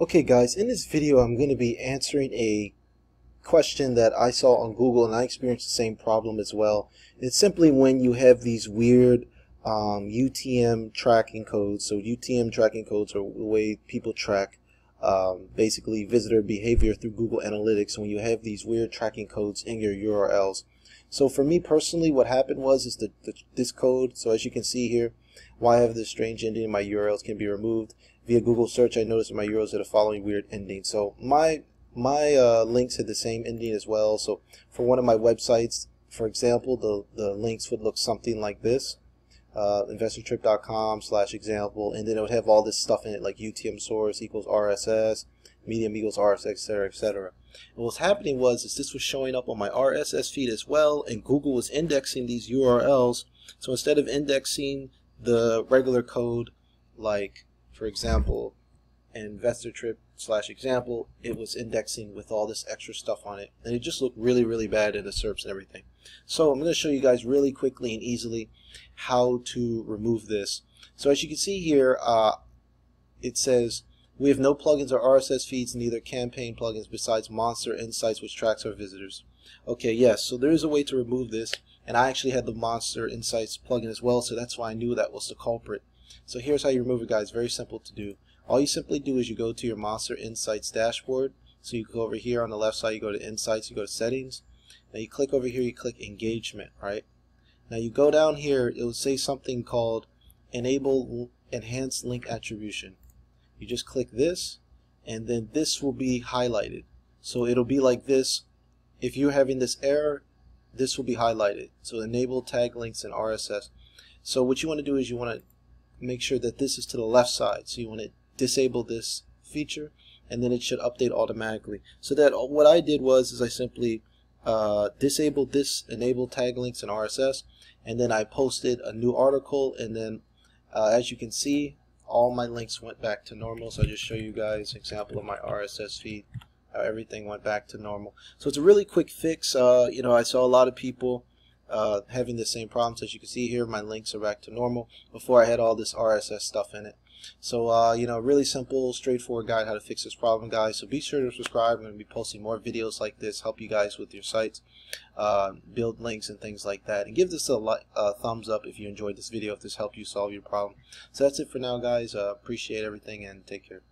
Okay guys, in this video I'm going to be answering a question that I saw on Google and I experienced the same problem as well. It's simply when you have these weird um, UTM tracking codes. So UTM tracking codes are the way people track um, basically visitor behavior through Google Analytics when you have these weird tracking codes in your URLs. So for me personally what happened was is that this code, so as you can see here, why I have this strange ending my URLs can be removed via Google search, I noticed my URLs had a following weird ending. So my my uh, links had the same ending as well. So for one of my websites, for example, the, the links would look something like this. Uh, investortrip.com slash example and then it would have all this stuff in it like UTM source equals RSS medium equals RSS etc etc and what's happening was is this was showing up on my RSS feed as well and Google was indexing these URLs so instead of indexing the regular code like for example, investor trip slash example, it was indexing with all this extra stuff on it. And it just looked really, really bad in the SERPs and everything. So I'm going to show you guys really quickly and easily how to remove this. So as you can see here, uh, it says we have no plugins or RSS feeds, neither campaign plugins besides Monster Insights, which tracks our visitors. Okay, yes, so there is a way to remove this, and I actually had the Monster Insights plugin as well, so that's why I knew that was the culprit. So here's how you remove it guys, very simple to do. All you simply do is you go to your Monster Insights dashboard. So you go over here on the left side, you go to Insights, you go to Settings. Now you click over here, you click Engagement, right? Now you go down here, it will say something called Enable Enhanced Link Attribution. You just click this, and then this will be highlighted. So it'll be like this. If you're having this error, this will be highlighted. So enable tag links and RSS. So what you want to do is you want to make sure that this is to the left side. So you want to disable this feature and then it should update automatically. So that what I did was is I simply uh, disabled this enable tag links and RSS and then I posted a new article and then uh, as you can see all my links went back to normal so I'll just show you guys an example of my RSS feed how everything went back to normal so it's a really quick fix uh, you know I saw a lot of people uh, having the same problems. As you can see here, my links are back to normal. Before I had all this RSS stuff in it. So, uh, you know, really simple, straightforward guide how to fix this problem, guys. So be sure to subscribe. I'm going to be posting more videos like this, help you guys with your sites, uh, build links and things like that. And give this a like, uh, thumbs up if you enjoyed this video, if this helped you solve your problem. So that's it for now, guys. Uh, appreciate everything and take care.